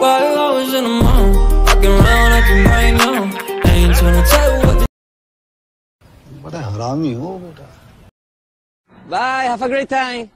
Why you always in the mood? walking around like you might know. Ain't tryna tell you what to बड़ा हरामी हो you, Bye, have a great time.